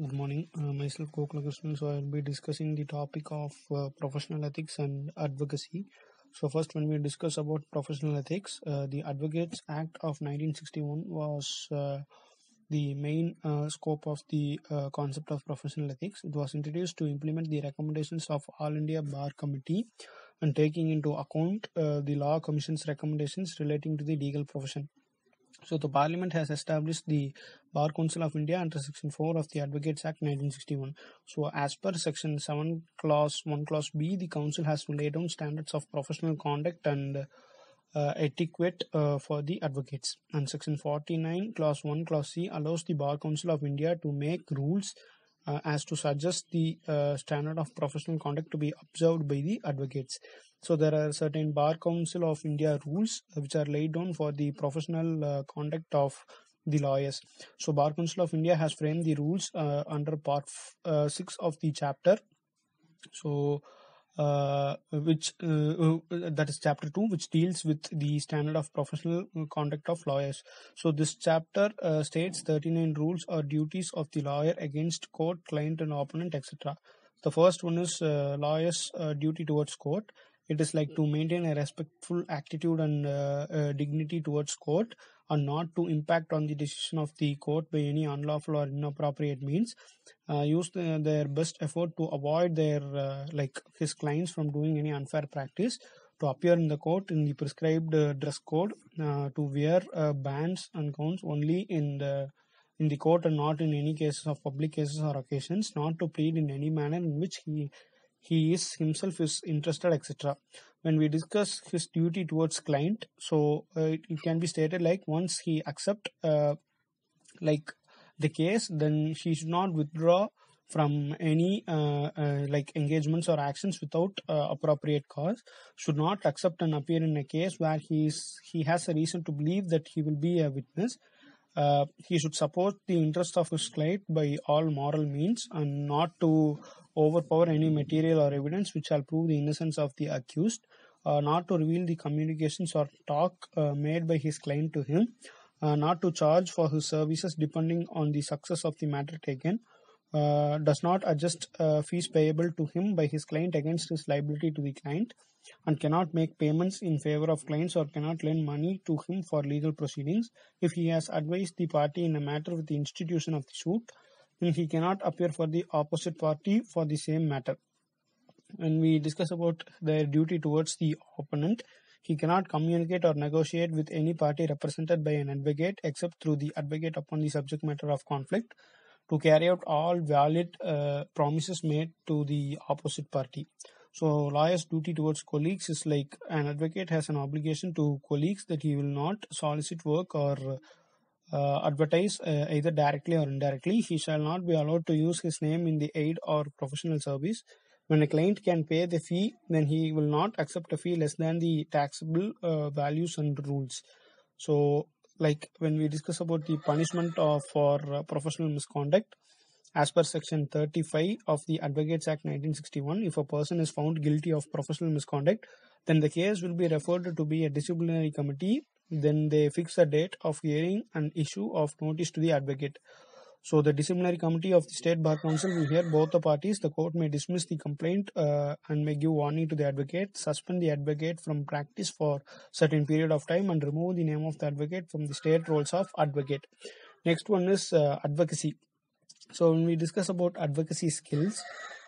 Good morning. Uh, myself, Gokula Krishnan. So, I'll be discussing the topic of uh, professional ethics and advocacy. So, first, when we discuss about professional ethics, uh, the Advocates Act of 1961 was uh, the main uh, scope of the uh, concept of professional ethics. It was introduced to implement the recommendations of All India Bar Committee and taking into account the Law Commission's recommendations relating to the legal profession. So the Parliament has established the Bar Council of India under Section 4 of the Advocates Act 1961. So as per Section 7 Clause 1 Clause B, the Council has to lay down standards of professional conduct and uh, etiquette uh, for the advocates. And Section 49 Clause 1 Clause C allows the Bar Council of India to make rules uh, as to suggest the uh, standard of professional conduct to be observed by the advocates. So there are certain Bar Council of India rules which are laid down for the professional uh, conduct of the lawyers. So Bar Council of India has framed the rules uh, under Part uh, 6 of the chapter. So uh, which uh, uh, that is chapter 2 which deals with the standard of professional conduct of lawyers so this chapter states 39 rules or duties of the lawyer against court client and opponent etc the first one is lawyers duty towards court it is like to maintain a respectful attitude and uh, uh, dignity towards court and not to impact on the decision of the court by any unlawful or inappropriate means. Uh, use the, their best effort to avoid their uh, like his clients from doing any unfair practice to appear in the court in the prescribed uh, dress code uh, to wear uh, bands and gowns only in the in the court and not in any cases of public cases or occasions not to plead in any manner in which he he is himself is interested etc when we discuss his duty towards client so uh, it, can be stated like once he accept uh, like the case then he should not withdraw from any uh, uh, like engagements or actions without uh, appropriate cause. Should not accept and appear in a case where he is he has a reason to believe that he will be a witness. Uh, he should support the interest of his client by all moral means and not to overpower any material or evidence which shall prove the innocence of the accused, uh, not to reveal the communications or talk uh, made by his client to him, uh, not to charge for his services depending on the success of the matter taken, uh, does not adjust uh, fees payable to him by his client against his liability to the client, and cannot make payments in favor of clients or cannot lend money to him for legal proceedings. If he has advised the party in a matter with the institution of the suit then he cannot appear for the opposite party for the same matter. When we discuss about their duty towards the opponent he cannot communicate or negotiate with any party represented by an advocate except through the advocate upon the subject matter of conflict to carry out all valid uh, promises made to the opposite party. So lawyer's duty towards colleagues is like an advocate has an obligation to colleagues that he will not solicit work or advertise uh, either directly or indirectly. He shall not be allowed to use his name in the aid or professional service. When a client can pay the fee, then he will not accept a fee less than the taxable uh, values and rules. So, like when we discuss about the punishment of for uh, professional misconduct, as per section 35 of the Advocates Act 1961, if a person is found guilty of professional misconduct, then the case will be referred to be a disciplinary committee. Then they fix a date of hearing and issue of notice to the advocate. So the disciplinary committee of the State Bar Council will hear both the parties. The court may dismiss the complaint uh, and may give warning to the advocate, suspend the advocate from practice for certain period of time, and remove the name of the advocate from the state rolls of advocate. Next one is uh, advocacy. So when we discuss about advocacy skills,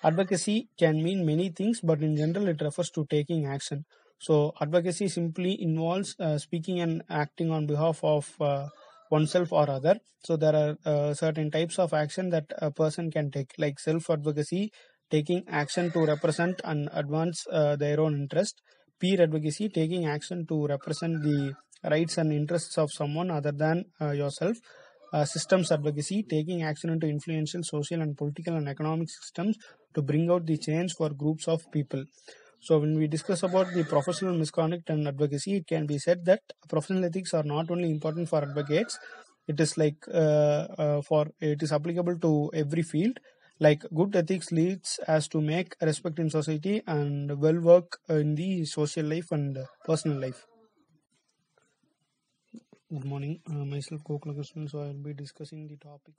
advocacy can mean many things, but in general it refers to taking action. So advocacy simply involves uh, speaking and acting on behalf of uh, oneself or other. So there are uh, certain types of action that a person can take, like self advocacy, taking action to represent and advance uh, their own interest. Peer advocacy, taking action to represent the rights and interests of someone other than uh, yourself uh, systems advocacy, taking action into influential social and political and economic systems to bring out the change for groups of people. So when we discuss about the professional misconduct and advocacy, it can be said that professional ethics are not only important for advocates, it is like uh, uh, for it is applicable to every field. Like good ethics leads us to make respect in society and well work in the social life and personal life. Good morning. Uh, myself, Gokula Krishnan. So I'll be discussing the topic.